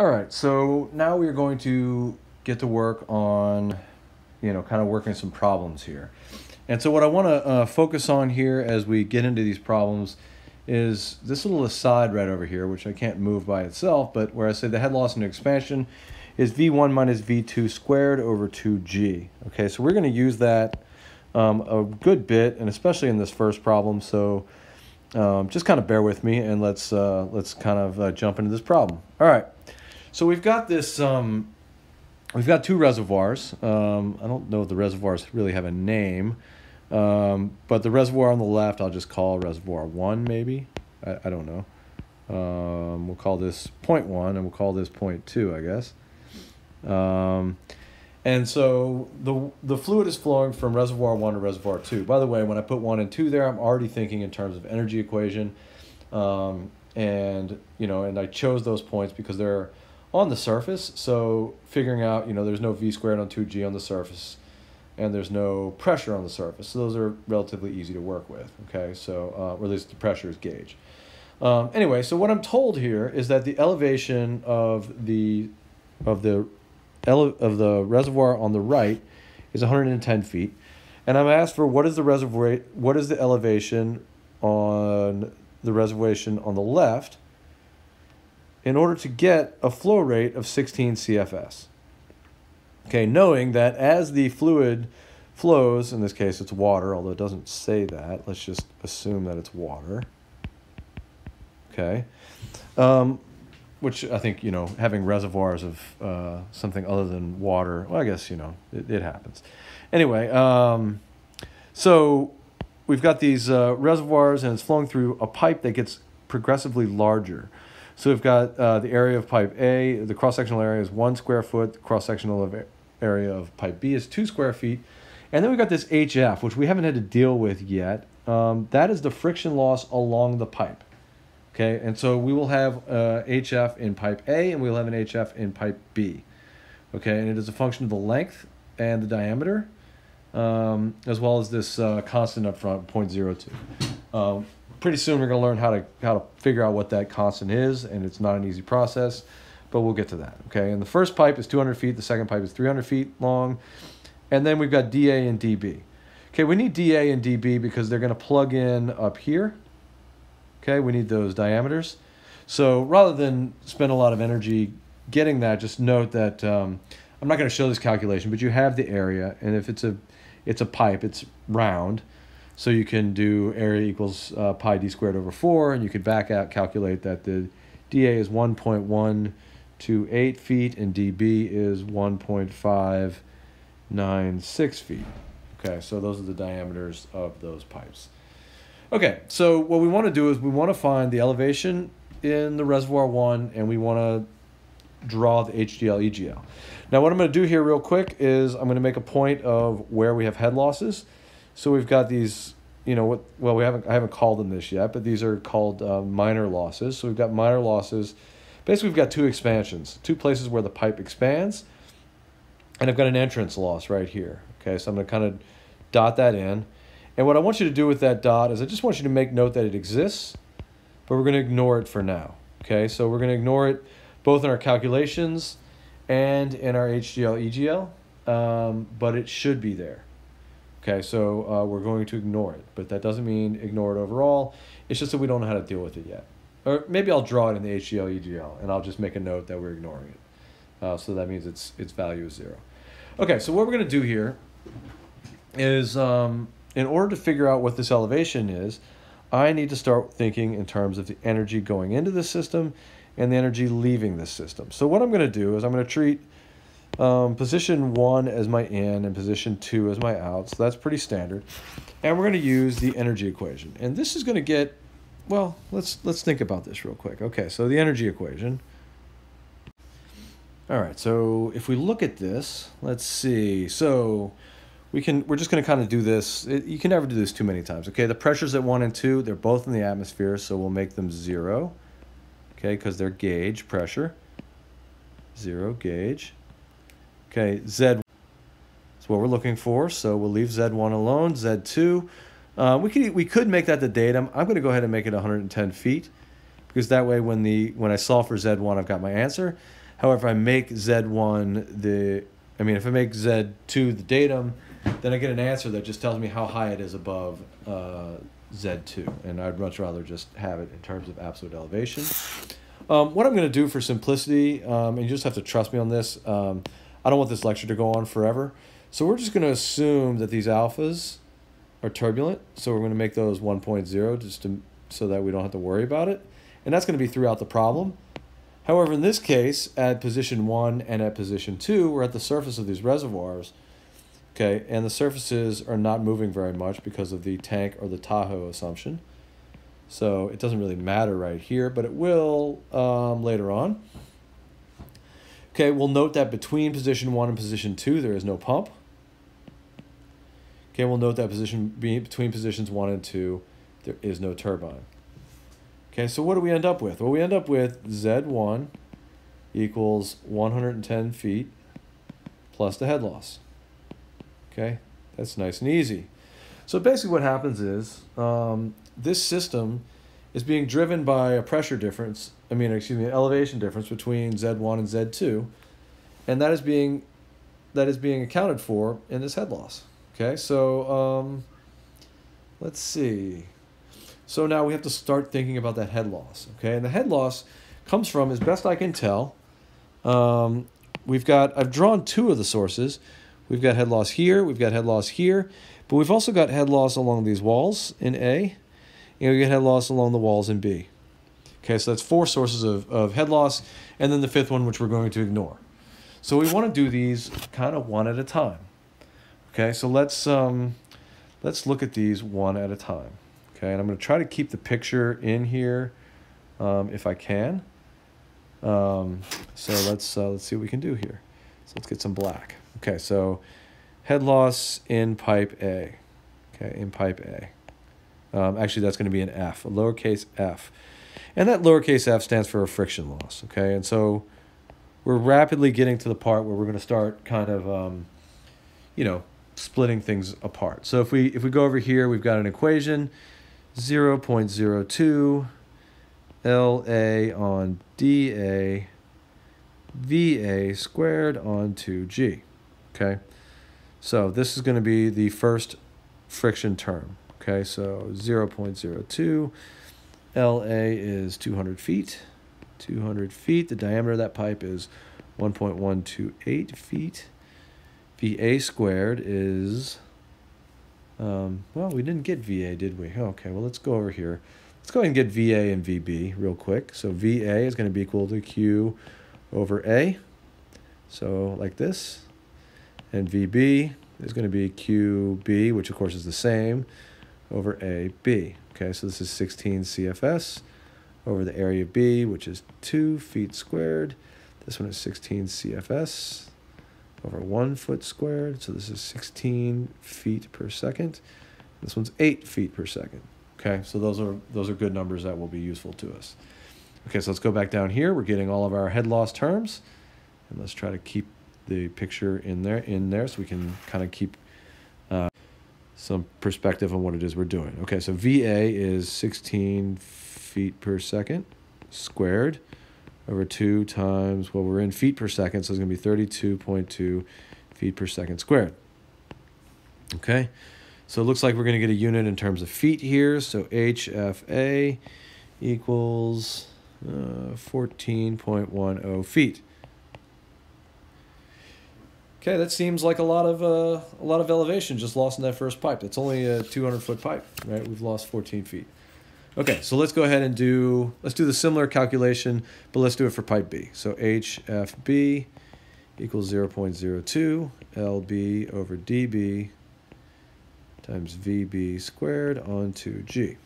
All right, so now we are going to get to work on, you know, kind of working some problems here. And so what I want to uh, focus on here as we get into these problems is this little aside right over here, which I can't move by itself, but where I say the head loss into expansion is V1 minus V2 squared over 2G. Okay, so we're going to use that um, a good bit, and especially in this first problem. So um, just kind of bear with me, and let's uh, let's kind of uh, jump into this problem. All right, so we've got this. Um, we've got two reservoirs. Um, I don't know if the reservoirs really have a name, um, but the reservoir on the left I'll just call reservoir one, maybe. I, I don't know. Um, we'll call this point one, and we'll call this point two, I guess. Um, and so the the fluid is flowing from reservoir one to reservoir two. By the way, when I put one and two there, I'm already thinking in terms of energy equation, um, and you know, and I chose those points because they're on the surface. So figuring out, you know, there's no v squared on two g on the surface, and there's no pressure on the surface. So those are relatively easy to work with. Okay, so uh, or at least the pressure is gauge. Um, anyway, so what I'm told here is that the elevation of the of the ele- of the reservoir on the right is 110 feet, and I'm asked for what is the reservoir what is the elevation on the reservation on the left in order to get a flow rate of 16 CFS. Okay, knowing that as the fluid flows, in this case it's water, although it doesn't say that, let's just assume that it's water. Okay. Um, which I think you know having reservoirs of uh, something other than water. Well, I guess you know it, it happens. Anyway, um, so we've got these uh, reservoirs and it's flowing through a pipe that gets progressively larger. So we've got uh, the area of pipe A, the cross sectional area is one square foot. The cross sectional area of pipe B is two square feet, and then we've got this HF, which we haven't had to deal with yet. Um, that is the friction loss along the pipe. Okay, and so we will have uh, HF in pipe A and we'll have an HF in pipe B. Okay, and it is a function of the length and the diameter, um, as well as this uh, constant up front, 0.02. Um, pretty soon we're going to learn how to, how to figure out what that constant is, and it's not an easy process, but we'll get to that. Okay, and the first pipe is 200 feet, the second pipe is 300 feet long, and then we've got DA and DB. Okay, we need DA and DB because they're going to plug in up here Okay, we need those diameters. So rather than spend a lot of energy getting that, just note that um, I'm not going to show this calculation, but you have the area, and if it's a it's a pipe, it's round, so you can do area equals uh, pi d squared over 4, and you could back out calculate that the dA is 1.128 feet and dB is 1.596 feet. Okay, so those are the diameters of those pipes. Okay, so what we want to do is we want to find the elevation in the reservoir one, and we want to draw the HGL EGL. Now what I'm going to do here real quick is I'm going to make a point of where we have head losses. So we've got these, you know, what well we haven't I haven't called them this yet, but these are called uh, minor losses. So we've got minor losses. Basically, we've got two expansions, two places where the pipe expands, and I've got an entrance loss right here. Okay, so I'm going to kind of dot that in. And what I want you to do with that dot is I just want you to make note that it exists, but we're going to ignore it for now. Okay, so we're going to ignore it both in our calculations and in our HGL, EGL, um, but it should be there. Okay, so uh, we're going to ignore it, but that doesn't mean ignore it overall. It's just that we don't know how to deal with it yet. Or maybe I'll draw it in the HGL EGL, and I'll just make a note that we're ignoring it. Uh, so that means its its value is zero. Okay, so what we're going to do here is um, in order to figure out what this elevation is, I need to start thinking in terms of the energy going into the system and the energy leaving the system. So what I'm going to do is I'm going to treat um, position one as my in and position two as my out. So that's pretty standard. And we're going to use the energy equation. And this is going to get, well, let's, let's think about this real quick. Okay, so the energy equation. All right, so if we look at this, let's see. So we can we're just going to kind of do this it, you can never do this too many times okay the pressures at one and two they're both in the atmosphere so we'll make them zero okay because they're gauge pressure zero gauge okay z is what we're looking for so we'll leave z1 alone z2 uh, we could we could make that the datum i'm going to go ahead and make it 110 feet because that way when the when i solve for z1 i've got my answer However, if I make Z1 the, I mean, if I make Z2 the datum, then I get an answer that just tells me how high it is above uh, Z2. And I'd much rather just have it in terms of absolute elevation. Um, what I'm going to do for simplicity, um, and you just have to trust me on this, um, I don't want this lecture to go on forever. So we're just going to assume that these alphas are turbulent. So we're going to make those 1.0 just to, so that we don't have to worry about it. And that's going to be throughout the problem. However, in this case, at position 1 and at position 2, we're at the surface of these reservoirs. Okay, and the surfaces are not moving very much because of the tank or the Tahoe assumption. So it doesn't really matter right here, but it will um, later on. Okay, we'll note that between position 1 and position 2, there is no pump. Okay, we'll note that position between positions 1 and 2, there is no turbine. Okay, so what do we end up with? Well, we end up with Z1 equals 110 feet plus the head loss. Okay, that's nice and easy. So basically what happens is um, this system is being driven by a pressure difference, I mean, excuse me, elevation difference between Z1 and Z2, and that is being that is being accounted for in this head loss. Okay, so um, let's see. So now we have to start thinking about that head loss. Okay, and the head loss comes from, as best I can tell, um, we've got, I've drawn two of the sources. We've got head loss here, we've got head loss here, but we've also got head loss along these walls in A, and we get head loss along the walls in B. Okay, so that's four sources of, of head loss, and then the fifth one, which we're going to ignore. So we want to do these kind of one at a time. Okay, so let's um, let's look at these one at a time. Okay, and I'm going to try to keep the picture in here um, if I can. Um, so let's uh, let's see what we can do here. So let's get some black. Okay, so head loss in pipe A. Okay, in pipe A. Um, actually, that's going to be an F, a lowercase f. And that lowercase f stands for a friction loss. Okay, and so we're rapidly getting to the part where we're going to start kind of, um, you know, splitting things apart. So if we if we go over here, we've got an equation 0 0.02 LA on DA VA squared on 2G. Okay, so this is going to be the first friction term. Okay, so 0 0.02 LA is 200 feet. 200 feet. The diameter of that pipe is 1.128 feet. VA squared is um, well, we didn't get VA, did we? Okay, well, let's go over here. Let's go ahead and get VA and VB real quick. So VA is going to be equal to Q over A. So like this. And VB is going to be QB, which of course is the same, over AB. Okay, so this is 16 CFS over the area B, which is 2 feet squared. This one is 16 CFS over 1 foot squared. So this is 16 feet per second. This one's 8 feet per second. Okay, so those are those are good numbers that will be useful to us. Okay, so let's go back down here. We're getting all of our head loss terms. And let's try to keep the picture in there in there so we can kind of keep some perspective on what it is we're doing. Okay, so VA is 16 feet per second squared over 2 times, well, we're in feet per second, so it's going to be 32.2 feet per second squared. Okay, so it looks like we're going to get a unit in terms of feet here. So HFA equals uh, 14.10 feet. Okay, that seems like a lot of uh, a lot of elevation just lost in that first pipe. That's only a 200 foot pipe, right? We've lost 14 feet. Okay, so let's go ahead and do, let's do the similar calculation, but let's do it for pipe B. So HFB equals 0 0.02 LB over DB times VB squared onto G.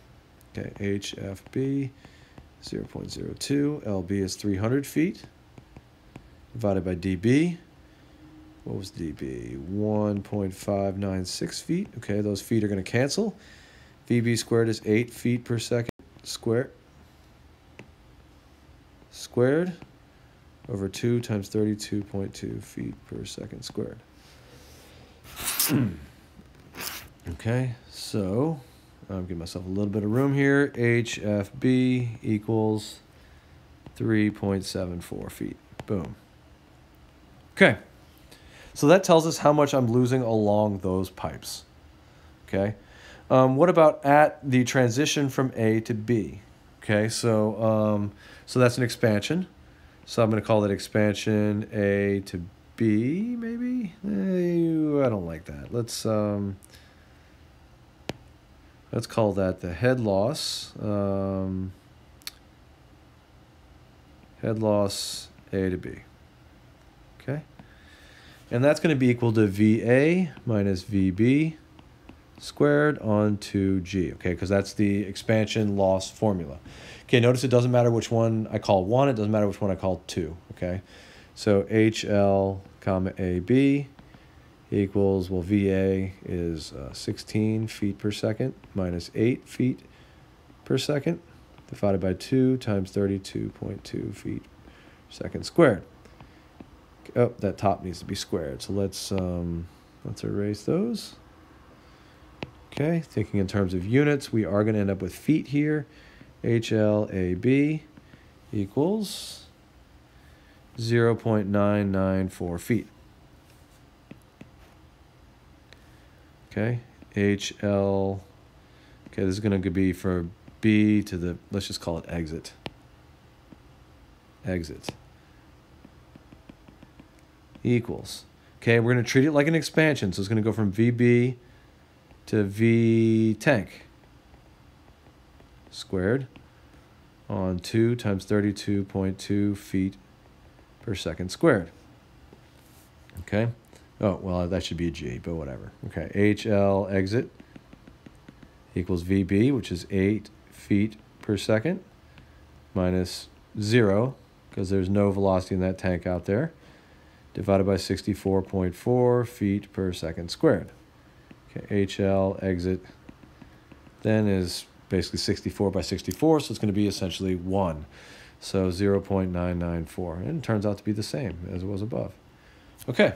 Okay, HFB 0 0.02, LB is 300 feet, divided by DB. What was DB? 1.596 feet. Okay, those feet are going to cancel. VB squared is 8 feet per second squared squared over 2 times 32.2 feet per second squared. okay, so I'm giving myself a little bit of room here. HFB equals 3.74 feet. Boom. Okay. So that tells us how much I'm losing along those pipes. Okay. Um, what about at the transition from A to B? Okay, so um, so that's an expansion. So I'm going to call that expansion A to B, maybe? Eh, I don't like that. Let's um, let's call that the head loss. Um, head loss A to B. And that's going to be equal to VA minus VB squared onto G, okay, because that's the expansion loss formula. Okay, notice it doesn't matter which one I call 1, it doesn't matter which one I call 2, okay? So HL comma AB equals, well, VA is uh, 16 feet per second minus 8 feet per second divided by 2 times 32.2 feet second squared. Oh, that top needs to be squared. So let's um, let's erase those. Okay, thinking in terms of units, we are going to end up with feet here. HLAB equals 0 0.994 feet. Okay, HL, okay, this is going to be for B to the, let's just call it exit. Exit. Equals. Okay, we're going to treat it like an expansion. So it's going to go from VB to V tank squared on 2 times 32.2 feet per second squared. Okay. Oh, well, that should be a G, but whatever. Okay. HL exit equals VB, which is 8 feet per second, minus 0, because there's no velocity in that tank out there, divided by 64.4 feet per second squared. Okay, HL exit then is basically 64 by 64, so it's going to be essentially 1. So 0 0.994. And it turns out to be the same as it was above. Okay.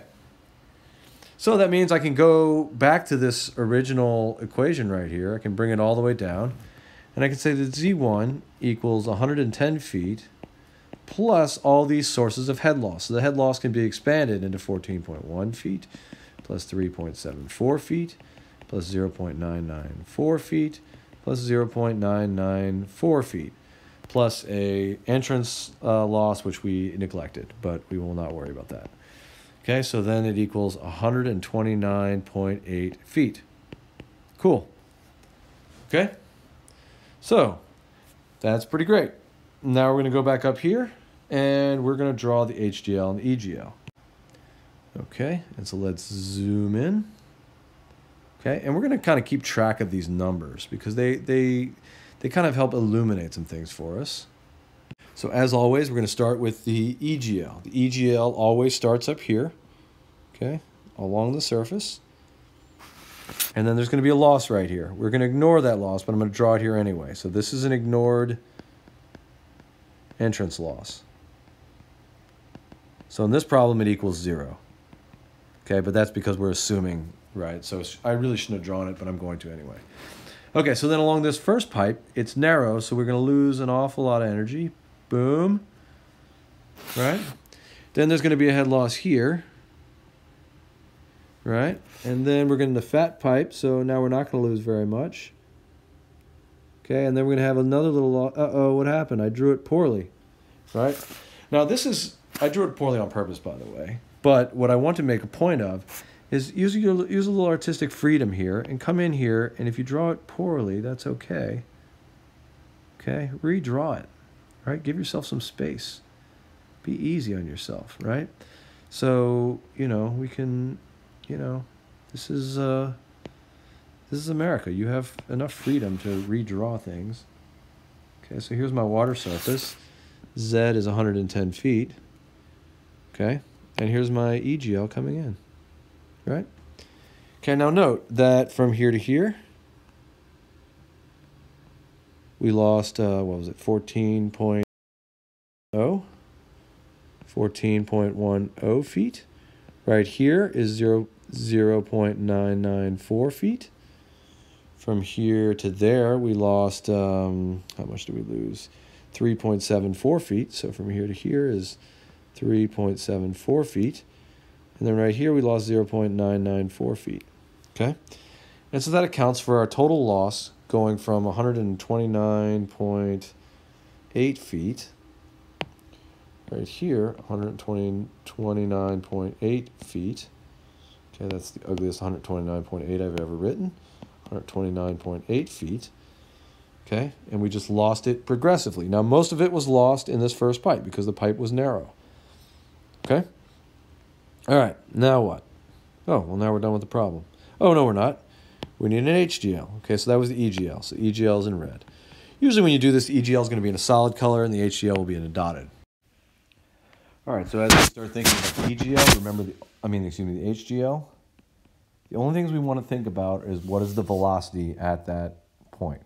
So that means I can go back to this original equation right here. I can bring it all the way down. And I can say that Z1 equals 110 feet plus all these sources of head loss. So the head loss can be expanded into 14.1 feet plus 3.74 feet plus 0.994 feet plus 0.994 feet plus a entrance uh, loss which we neglected but we will not worry about that. Okay so then it equals 129.8 feet. Cool. Okay? So that's pretty great. Now we're going to go back up here and we're going to draw the HGL and the EGL okay and so let's zoom in Okay, and we're going to kind of keep track of these numbers because they, they, they kind of help illuminate some things for us. So as always, we're going to start with the EGL. The EGL always starts up here, okay, along the surface. And then there's going to be a loss right here. We're going to ignore that loss, but I'm going to draw it here anyway. So this is an ignored entrance loss. So in this problem, it equals zero. Okay, but that's because we're assuming right? So I really shouldn't have drawn it, but I'm going to anyway. Okay, so then along this first pipe, it's narrow, so we're going to lose an awful lot of energy. Boom. Right? Then there's going to be a head loss here. Right? And then we're getting the fat pipe, so now we're not going to lose very much. Okay, and then we're going to have another little. Uh-oh, what happened? I drew it poorly. Right? Now this is, I drew it poorly on purpose, by the way. But what I want to make a point of is use, your, use a little artistic freedom here and come in here, and if you draw it poorly, that's okay. Okay, redraw it, right? Give yourself some space. Be easy on yourself, right? So, you know, we can, you know, this is, uh, this is America. You have enough freedom to redraw things. Okay, so here's my water surface. Z is 110 feet. Okay, and here's my EGL coming in right? Okay, now note that from here to here, we lost, uh, what was it, 14.0? 14.10 feet. Right here is 0, 0 0.994 feet. From here to there, we lost, um, how much do we lose? 3.74 feet. So from here to here is 3.74 feet. And then right here we lost 0.994 feet. Okay? And so that accounts for our total loss going from 129.8 feet right here 129.8 feet okay that's the ugliest 129.8 I've ever written 129.8 feet okay and we just lost it progressively now most of it was lost in this first pipe because the pipe was narrow okay. All right now what? Oh well now we're done with the problem. Oh no we're not. We need an HGL okay so that was the EGL so EGL is in red. Usually when you do this EGL is going to be in a solid color and the HGL will be in a dotted. All right, so as we start thinking about EGL, remember the, I mean, excuse me, the HGL, the only things we want to think about is what is the velocity at that point.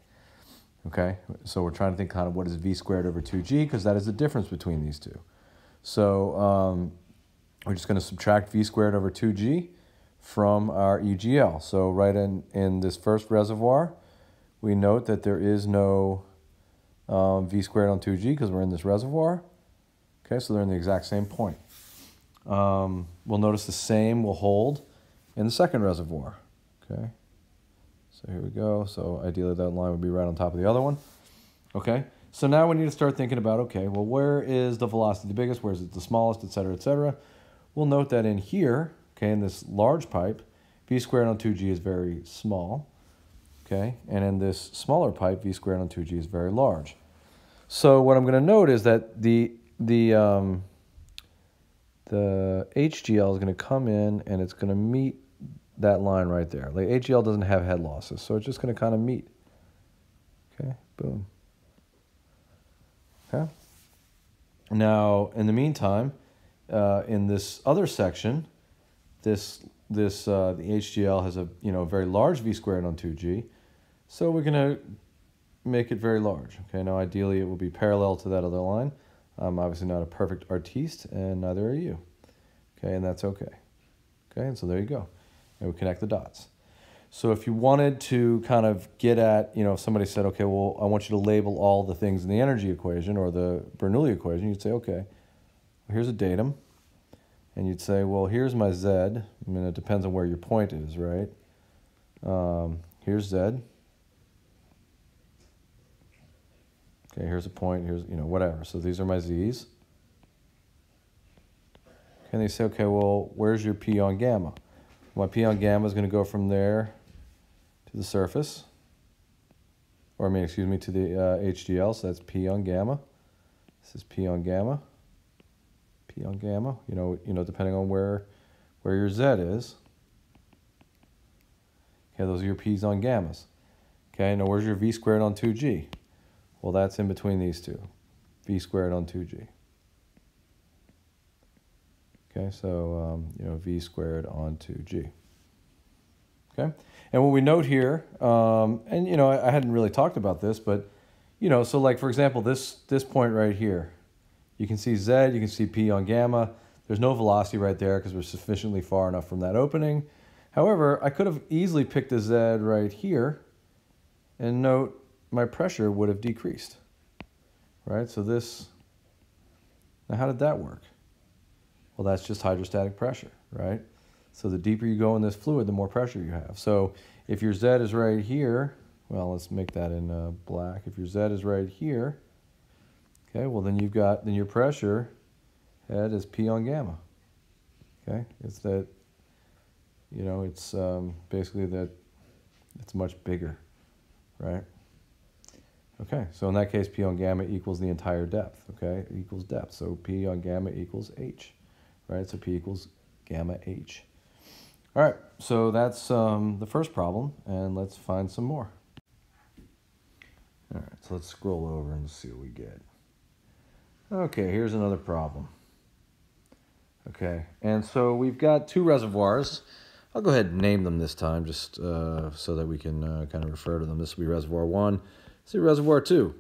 Okay, so we're trying to think kind of what is v squared over 2g because that is the difference between these two. So um, we're just going to subtract v squared over 2g from our EGL. So right in, in this first reservoir, we note that there is no um, v squared on 2g because we're in this reservoir. Okay, so they're in the exact same point. Um, we'll notice the same will hold in the second reservoir. Okay, so here we go. So ideally that line would be right on top of the other one. Okay, so now we need to start thinking about, okay, well, where is the velocity the biggest? Where is it the smallest, et cetera, et cetera? We'll note that in here, okay, in this large pipe, v squared on 2g is very small. Okay, and in this smaller pipe, v squared on 2g is very large. So what I'm going to note is that the the um, the HGL is going to come in and it's going to meet that line right there. Like HGL doesn't have head losses, so it's just going to kind of meet. Okay, boom. Okay. Now, in the meantime, uh, in this other section, this this uh, the HGL has a you know very large v squared on 2g, so we're to make it very large. Okay, now ideally it will be parallel to that other line. I'm obviously not a perfect artiste, and neither are you. Okay, and that's okay. Okay, and so there you go. And we connect the dots. So if you wanted to kind of get at, you know, if somebody said, okay, well, I want you to label all the things in the energy equation or the Bernoulli equation, you'd say, okay, well, here's a datum. And you'd say, well, here's my Z. I mean, it depends on where your point is, right? Um, here's Z. Okay, here's a point, here's, you know, whatever. So these are my z's. And they say, okay, well, where's your p on gamma? My p on gamma is going to go from there to the surface. Or, I mean, excuse me, to the uh, HGL, so that's p on gamma. This is p on gamma. P on gamma, you know, you know, depending on where, where your z is. Okay, those are your p's on gammas. Okay, now where's your v squared on 2g? Well, that's in between these two, v squared on 2g. Okay, so, um, you know, v squared on 2g. Okay, and what we note here, um, and, you know, I, I hadn't really talked about this, but, you know, so like, for example, this, this point right here, you can see z, you can see p on gamma. There's no velocity right there because we're sufficiently far enough from that opening. However, I could have easily picked a z right here and note my pressure would have decreased, right? So this, now how did that work? Well, that's just hydrostatic pressure, right? So the deeper you go in this fluid, the more pressure you have. So if your Z is right here, well, let's make that in uh, black. If your Z is right here, okay, well then you've got, then your pressure head is P on gamma, okay? It's that, you know, it's um, basically that it's much bigger, right? Okay, so in that case, P on gamma equals the entire depth, okay? It equals depth, so P on gamma equals H, right? So P equals gamma H. All right, so that's um, the first problem, and let's find some more. All right, so let's scroll over and see what we get. Okay, here's another problem. Okay, and so we've got two reservoirs. I'll go ahead and name them this time just uh, so that we can uh, kind of refer to them. This will be reservoir one. See reservoir 2.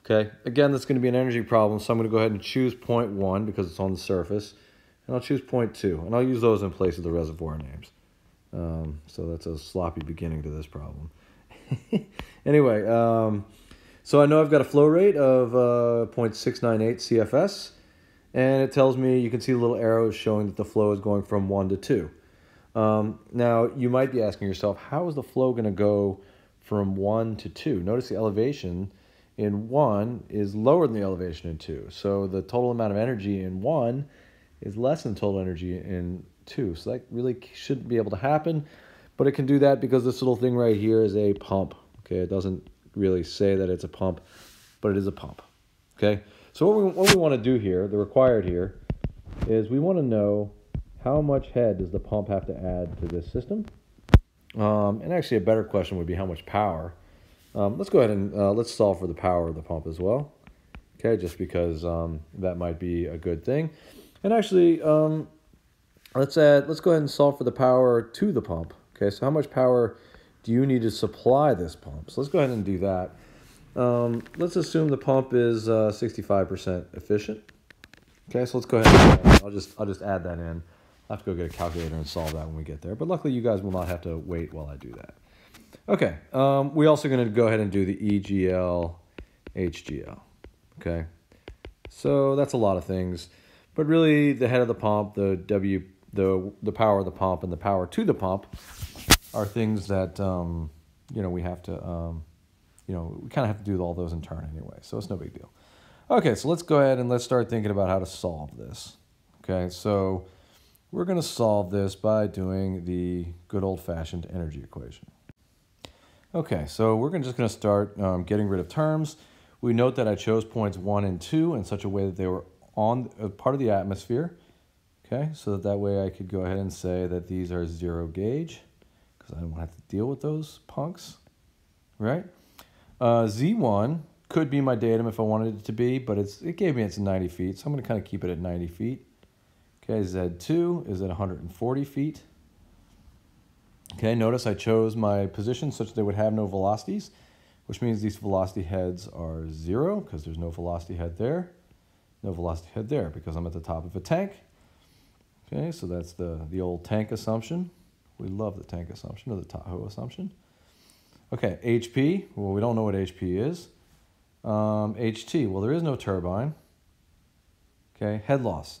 Okay, again, that's going to be an energy problem, so I'm going to go ahead and choose point 1 because it's on the surface. And I'll choose point 2, and I'll use those in place of the reservoir names. Um, so that's a sloppy beginning to this problem. anyway, um, so I know I've got a flow rate of uh, 0.698 CFS, And it tells me, you can see little arrows showing that the flow is going from 1 to 2. Um, now, you might be asking yourself, how is the flow going to go from 1 to 2? Notice the elevation in 1 is lower than the elevation in 2. So the total amount of energy in 1 is less than total energy in 2. So that really shouldn't be able to happen. But it can do that because this little thing right here is a pump. Okay, it doesn't really say that it's a pump, but it is a pump. Okay, so what we, what we want to do here, the required here, is we want to know how much head does the pump have to add to this system? Um, and actually a better question would be how much power. Um, let's go ahead and uh, let's solve for the power of the pump as well. Okay, just because um, that might be a good thing. And actually, um, let's add, let's go ahead and solve for the power to the pump. Okay, so how much power do you need to supply this pump? So let's go ahead and do that. Um, let's assume the pump is 65% uh, efficient. Okay, so let's go ahead. And, I'll just I'll just add that in. I'll have to go get a calculator and solve that when we get there. But luckily, you guys will not have to wait while I do that. Okay, um, we're also going to go ahead and do the EGL, HGL. Okay, so that's a lot of things. But really, the head of the pump, the W the the power of the pump and the power to the pump are things that um, you know we have to um, you know we kind of have to do all those in turn anyway, so it's no big deal. Okay, so let's go ahead and let's start thinking about how to solve this. Okay, so we're going to solve this by doing the good old-fashioned energy equation. Okay, so we're just going to start um, getting rid of terms. We note that I chose points 1 and 2 in such a way that they were on uh, part of the atmosphere. Okay, so that, that way I could go ahead and say that these are zero gauge because I don't want to have to deal with those punks, right? Uh, Z1 could be my datum if I wanted it to be, but it's it gave me it's 90 feet, so I'm going to kind of keep it at 90 feet. Okay, Z2 is at 140 feet. Okay, notice I chose my position such that they would have no velocities, which means these velocity heads are zero because there's no velocity head there, no velocity head there because I'm at the top of a tank. Okay, so that's the, the old tank assumption. We love the tank assumption or the Tahoe assumption. Okay, HP, well, we don't know what HP is. Um, HT, well, there is no turbine. Okay, head loss.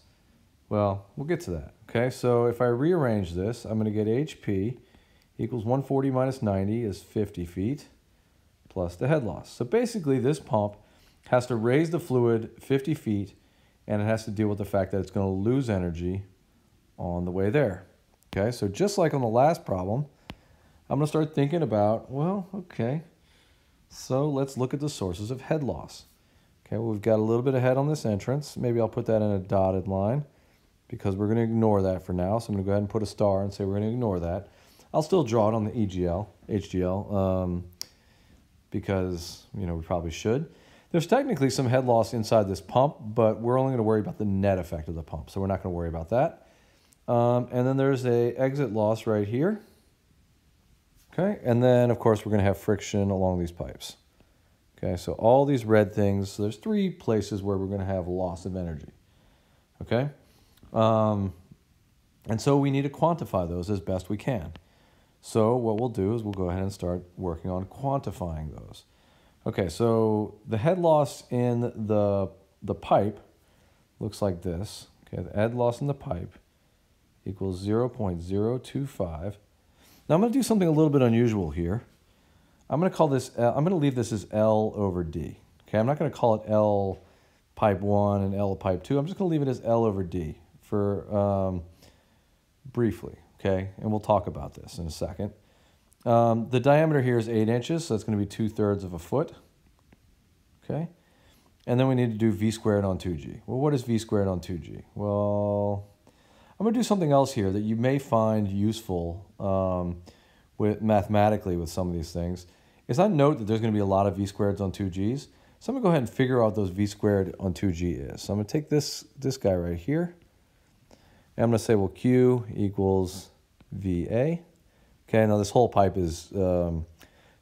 Well, we'll get to that. Okay, so if I rearrange this, I'm going to get HP equals 140 minus 90 is 50 feet plus the head loss. So basically, this pump has to raise the fluid 50 feet and it has to deal with the fact that it's going to lose energy on the way there. Okay, so just like on the last problem, I'm going to start thinking about, well, okay, so let's look at the sources of head loss. Okay, well, we've got a little bit of head on this entrance. Maybe I'll put that in a dotted line because we're going to ignore that for now. So I'm going to go ahead and put a star and say we're going to ignore that. I'll still draw it on the EGL, HGL, um, because, you know, we probably should. There's technically some head loss inside this pump, but we're only going to worry about the net effect of the pump. So we're not going to worry about that. Um, and then there's a exit loss right here. Okay, and then of course we're going to have friction along these pipes. Okay, so all these red things, so there's three places where we're going to have loss of energy. Okay, um, and so we need to quantify those as best we can. So what we'll do is we'll go ahead and start working on quantifying those. Okay, so the head loss in the, the pipe looks like this. Okay, the head loss in the pipe equals 0.025. Now I'm going to do something a little bit unusual here. I'm going to call this, I'm going to leave this as L over D. Okay, I'm not going to call it L pipe 1 and L pipe 2. I'm just going to leave it as L over D for um, briefly, okay? And we'll talk about this in a second. Um, the diameter here is 8 inches, so that's going to be 2 thirds of a foot, okay? And then we need to do V squared on 2G. Well, what is V squared on 2G? Well, I'm going to do something else here that you may find useful um, with mathematically with some of these things. Is I note that there's going to be a lot of v squareds on 2g's. So I'm going to go ahead and figure out those v squared on 2g is. So I'm going to take this, this guy right here. And I'm going to say, well, q equals va. Okay, now this whole pipe is, um,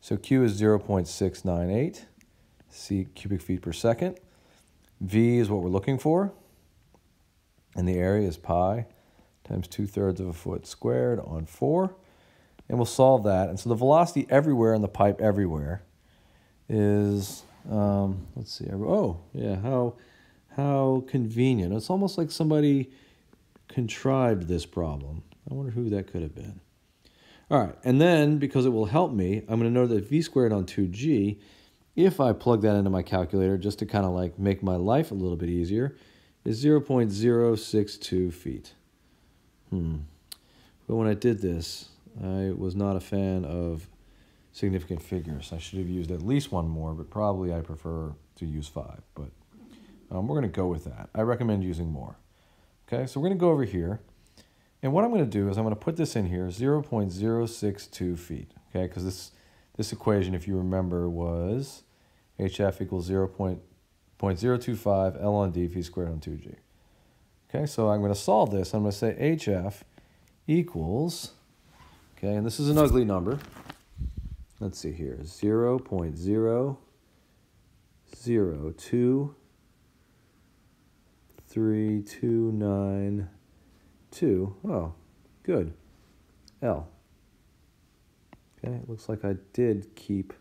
so q is 0.698 c cubic feet per second. v is what we're looking for. And the area is pi times 2 thirds of a foot squared on 4. And we'll solve that. And so the velocity everywhere in the pipe everywhere is, um, let's see, oh, yeah, how, How convenient. It's almost like somebody contrived this problem. I wonder who that could have been. All right, and then because it will help me, I'm going to know that v squared on 2g, if I plug that into my calculator just to kind of like make my life a little bit easier, is 0 0.062 feet. Hmm. But when I did this, I was not a fan of significant figures. I should have used at least one more, but probably I prefer to use five. But um, we're going to go with that. I recommend using more. Okay, so we're going to go over here. And what I'm going to do is I'm going to put this in here, 0 0.062 feet. Okay, because this, this equation, if you remember, was HF equals 0 0.025 L on D v squared on 2G. Okay, so I'm going to solve this. I'm going to say HF equals, okay, and this is an ugly number. Let's see here, 0 0.002 3292. Oh, good. L. Okay, it looks like I did keep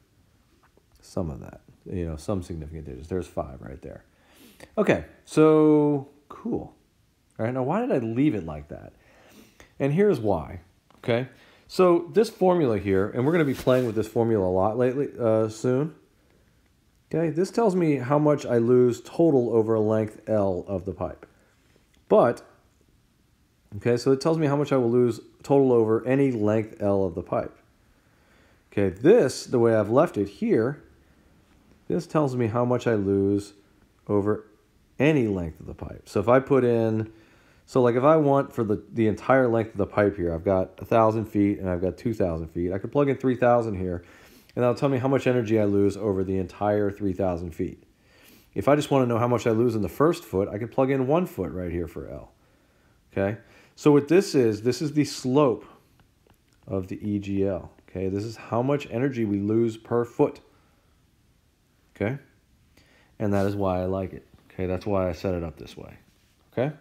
some of that, you know, some significant digits. There's five right there. Okay, so cool. All right, now why did I leave it like that? And here's why, okay? So this formula here, and we're going to be playing with this formula a lot lately, uh, soon. Okay, this tells me how much I lose total over a length L of the pipe. But, okay, so it tells me how much I will lose total over any length L of the pipe. Okay, this, the way I've left it here, this tells me how much I lose over any length of the pipe. So if I put in, so like if I want for the, the entire length of the pipe here, I've got 1,000 feet and I've got 2,000 feet. I could plug in 3,000 here and that'll tell me how much energy I lose over the entire 3,000 feet. If I just want to know how much I lose in the first foot, I can plug in one foot right here for L. Okay, so what this is, this is the slope of the EGL. Okay, this is how much energy we lose per foot. Okay, and that is why I like it. Okay, that's why I set it up this way. Okay,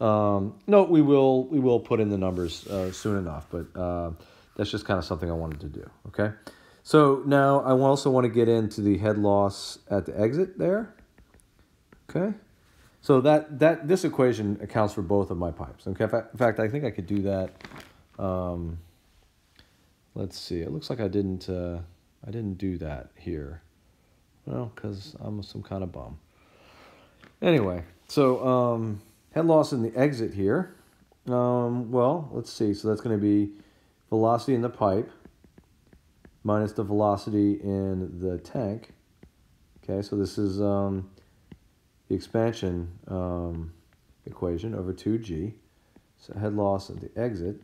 um, no, we will we will put in the numbers uh, soon enough, but uh, that's just kind of something I wanted to do. Okay. So now I also want to get into the head loss at the exit there. Okay. So that, that this equation accounts for both of my pipes. Okay. In fact, I think I could do that. Um, let's see. It looks like I didn't, uh, I didn't do that here. Well, because I'm some kind of bum. Anyway, so um, head loss in the exit here. Um, well, let's see. So that's going to be velocity in the pipe minus the velocity in the tank. Okay, so this is um, the expansion um, equation over 2g. So head loss at the exit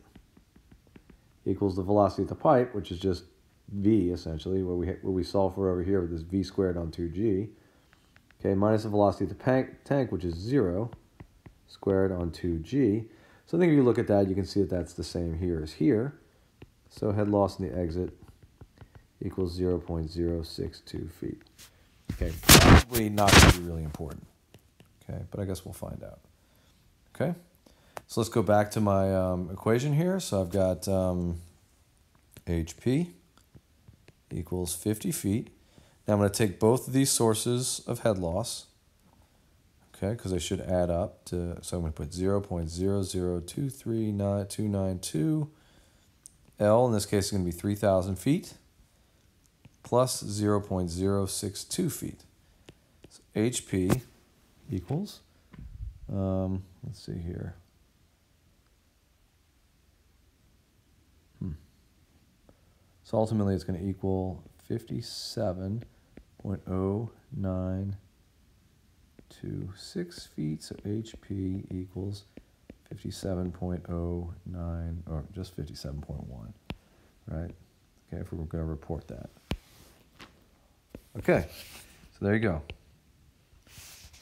equals the velocity at the pipe, which is just v essentially, what we, what we solve for over here with this v squared on 2g. Okay, minus the velocity at the tank, tank, which is 0 squared on 2g. So I think if you look at that, you can see that that's the same here as here. So head loss in the exit equals 0 0.062 feet. Okay, probably not going to be really important. Okay, but I guess we'll find out. Okay, so let's go back to my um, equation here. So I've got um, HP equals 50 feet. Now I'm going to take both of these sources of head loss, okay, because they should add up to, so I'm going to put 0 0.0023992. L in this case is going to be 3,000 feet plus 0.062 feet. So HP equals, um, let's see here. Hmm. So ultimately it's going to equal 57.0926 feet. So HP equals 57.09 or just 57.1, right? Okay, if we're going to report that. Okay, so there you go.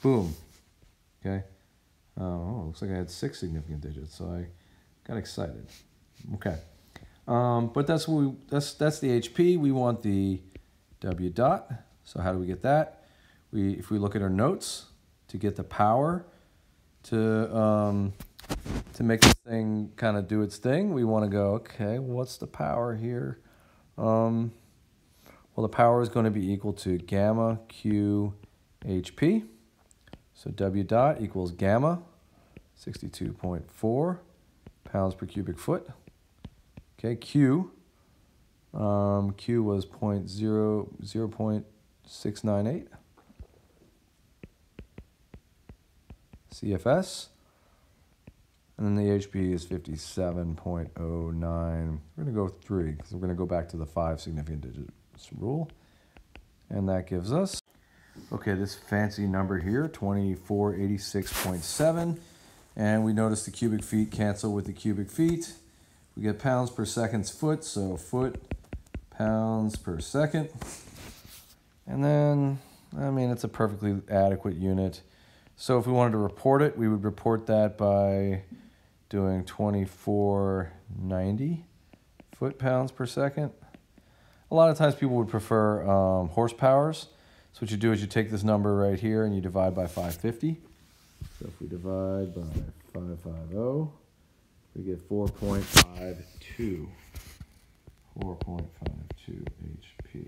Boom. Okay. Uh, oh, looks like I had six significant digits, so I got excited. Okay. Um, but that's what we that's that's the HP. We want the W dot. So how do we get that? We if we look at our notes to get the power to um, to make this thing kind of do its thing, we want to go, okay, what's the power here? Um, well, the power is going to be equal to gamma Q HP. So W dot equals gamma, 62.4 pounds per cubic foot. Okay, Q, um, Q was 0, 0, 0 0.698. CFS, and then the HP is 57.09. We're going to go 3 because we're going to go back to the 5 significant digits rule. And that gives us, okay, this fancy number here, 2486.7. And we notice the cubic feet cancel with the cubic feet. We get pounds per second's foot, so foot pounds per second. And then, I mean, it's a perfectly adequate unit. So if we wanted to report it, we would report that by doing 2490 foot pounds per second. A lot of times people would prefer um, horsepowers. So what you do is you take this number right here and you divide by 550. So if we divide by 550, we get 4.52. 4.52 HP.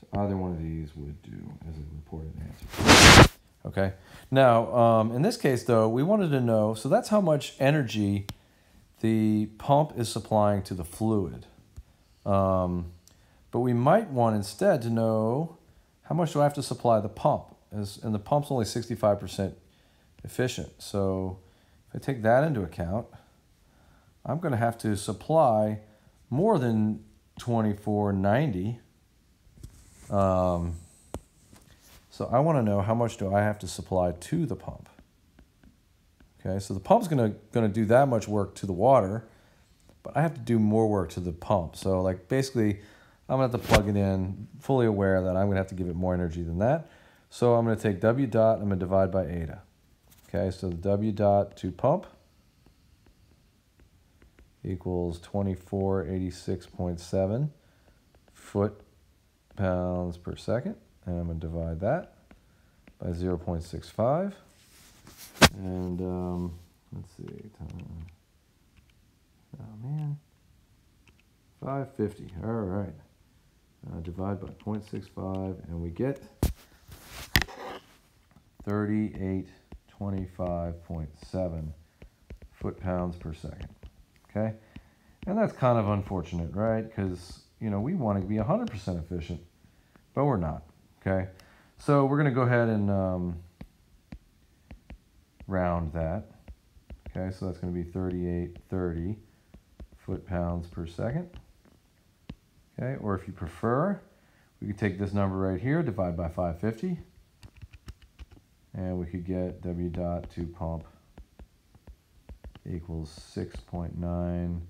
So either one of these would do as a reported answer. Okay. Now, um, in this case, though, we wanted to know, so that's how much energy the pump is supplying to the fluid. Um, but we might want instead to know how much do I have to supply the pump? And the pump's only 65% efficient. So if I take that into account, I'm going to have to supply more than 2490. Um, so I want to know how much do I have to supply to the pump. Okay, so the pump's gonna gonna do that much work to the water, but I have to do more work to the pump. So like basically, I'm gonna have to plug it in, fully aware that I'm gonna have to give it more energy than that. So I'm gonna take W dot, I'm gonna divide by eta. Okay, so the W dot to pump equals 2486.7 foot pounds per second. And I'm to divide that by 0 0.65. And um, let's see. Oh, man. 550. All right. Uh, divide by 0.65, and we get 3825.7 foot pounds per second. Okay? And that's kind of unfortunate, right? Because, you know, we want to be 100% efficient, but we're not. Okay, so we're going to go ahead and um, round that. Okay, so that's going to be 3830 foot-pounds per second. Okay, or if you prefer, we could take this number right here, divide by 550, and we could get W dot to pump equals 6.9.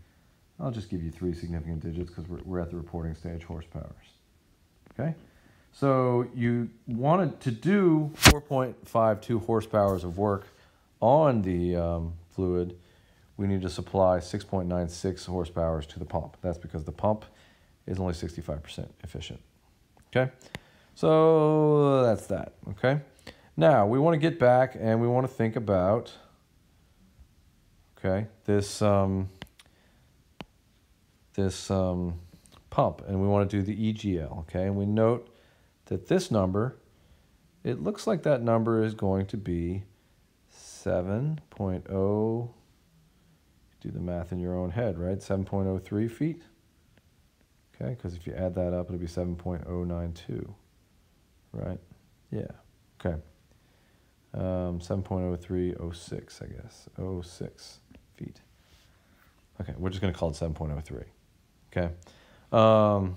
I'll just give you three significant digits because we're, we're at the reporting stage horsepowers. Okay. So you wanted to do 4.52 horsepower of work on the um, fluid. We need to supply 6.96 horsepower to the pump. That's because the pump is only 65% efficient. Okay, so that's that. Okay, now we want to get back and we want to think about okay this um, this um, pump, and we want to do the EGL. Okay, and we note that this number, it looks like that number is going to be 7.0, do the math in your own head, right? 7.03 feet. Okay, because if you add that up, it'll be 7.092, right? Yeah, okay. Um, 7.0306, I guess, 06 feet. Okay, we're just going to call it 7.03, okay? Um,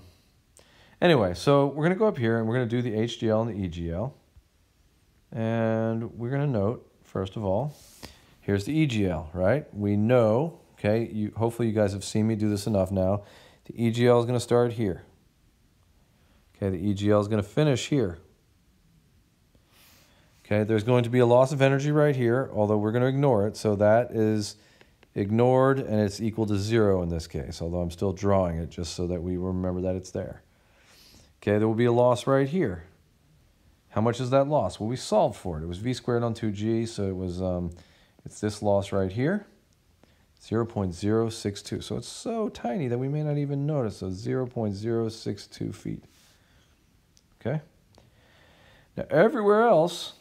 Anyway, so we're going to go up here and we're going to do the HGL and the EGL. And we're going to note, first of all, here's the EGL, right? We know, okay, you, hopefully you guys have seen me do this enough now. The EGL is going to start here. Okay, the EGL is going to finish here. Okay, there's going to be a loss of energy right here, although we're going to ignore it. So that is ignored and it's equal to zero in this case, although I'm still drawing it just so that we remember that it's there. Okay, there will be a loss right here. How much is that loss? Well, we solved for it. It was v squared on 2g, so it was, um, it's this loss right here, 0 0.062. So it's so tiny that we may not even notice, so 0.062 feet. Okay? Now, everywhere else,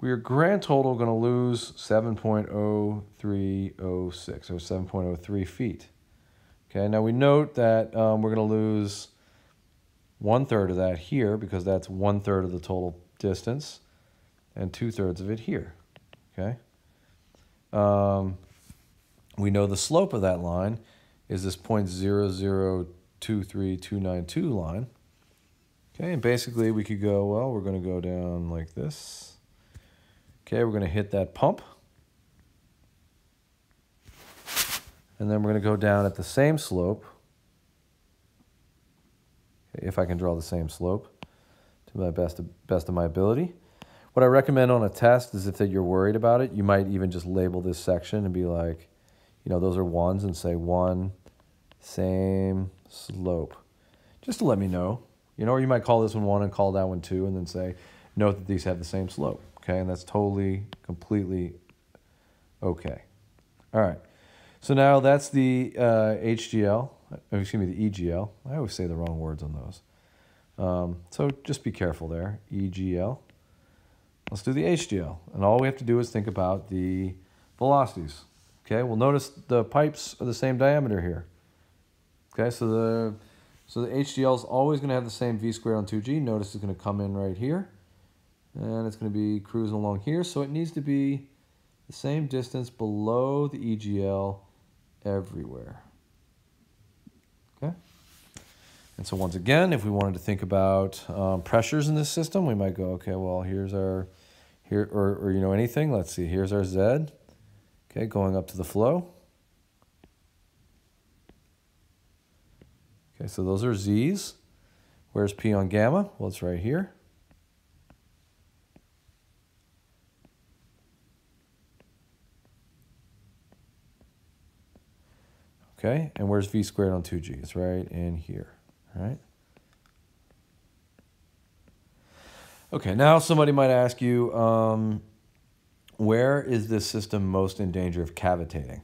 we are grand total going to lose 7.0306 or 7.03 feet. Okay, now we note that um, we're going to lose one third of that here because that's one third of the total distance and two thirds of it here. Okay. Um, we know the slope of that line is this 0.0023292 line. Okay, and basically we could go, well, we're going to go down like this. Okay, we're going to hit that pump. And then we're going to go down at the same slope. If I can draw the same slope to my best of, best of my ability. What I recommend on a test is if that you're worried about it, you might even just label this section and be like, you know, those are ones and say one, same slope. Just to let me know. You know, or you might call this one one and call that one two and then say, note that these have the same slope okay? And that's totally, completely okay. All right. So now that's the uh, HGL, oh, excuse me, the EGL. I always say the wrong words on those. Um, so just be careful there, EGL. Let's do the HGL. And all we have to do is think about the velocities. Okay, well notice the pipes are the same diameter here. Okay, so the so the HGL is always going to have the same V squared on 2G. Notice it's going to come in right here and it's going to be cruising along here. So it needs to be the same distance below the EGL everywhere. Okay. And so once again, if we wanted to think about um, pressures in this system, we might go, okay, well, here's our, here, or, or, you know, anything. Let's see, here's our Z, okay, going up to the flow. Okay, so those are Z's. Where's P on gamma? Well, it's right here. Okay, and where's v squared on 2g? It's right in here, right? Okay, now somebody might ask you, um, where is this system most in danger of cavitating?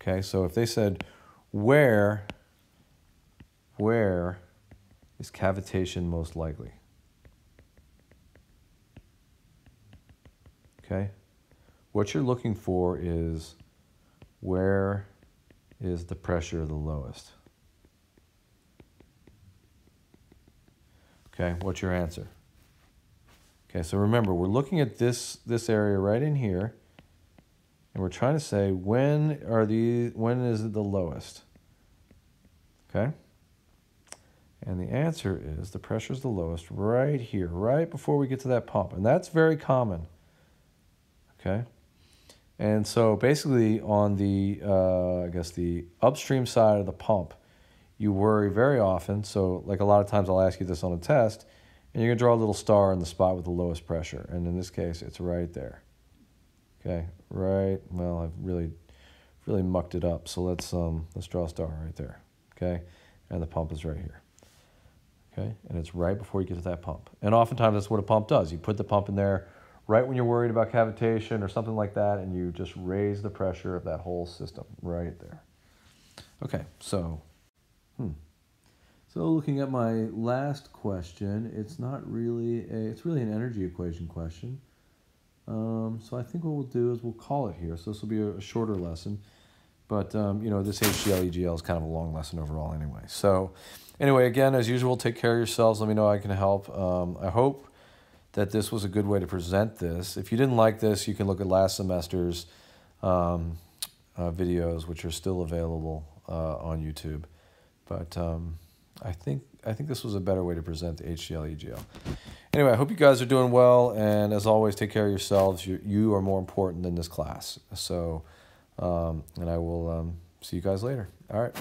Okay, so if they said, where, where is cavitation most likely? Okay, what you're looking for is where is the pressure the lowest? Okay, what's your answer? Okay, so remember, we're looking at this, this area right in here, and we're trying to say when are these, when is it the lowest? Okay? And the answer is the pressure is the lowest right here, right before we get to that pump. And that's very common. Okay? And so basically on the, uh, I guess the upstream side of the pump, you worry very often. So like a lot of times I'll ask you this on a test and you're gonna draw a little star in the spot with the lowest pressure. And in this case, it's right there. Okay, right, well, I've really, really mucked it up. So let's, um, let's draw a star right there, okay? And the pump is right here, okay? And it's right before you get to that pump. And oftentimes that's what a pump does. You put the pump in there right when you're worried about cavitation or something like that, and you just raise the pressure of that whole system right there. Okay, so, hmm. So looking at my last question, it's not really a, it's really an energy equation question. Um, so I think what we'll do is we'll call it here. So this will be a, a shorter lesson. But, um, you know, this HGL, EGL is kind of a long lesson overall anyway. So anyway, again, as usual, take care of yourselves. Let me know I can help. Um, I hope that this was a good way to present this. If you didn't like this, you can look at last semester's um, uh, videos, which are still available uh, on YouTube. But um, I think I think this was a better way to present the HGL EGL. Anyway, I hope you guys are doing well, and as always, take care of yourselves. You you are more important than this class. So, um, and I will um, see you guys later. All right.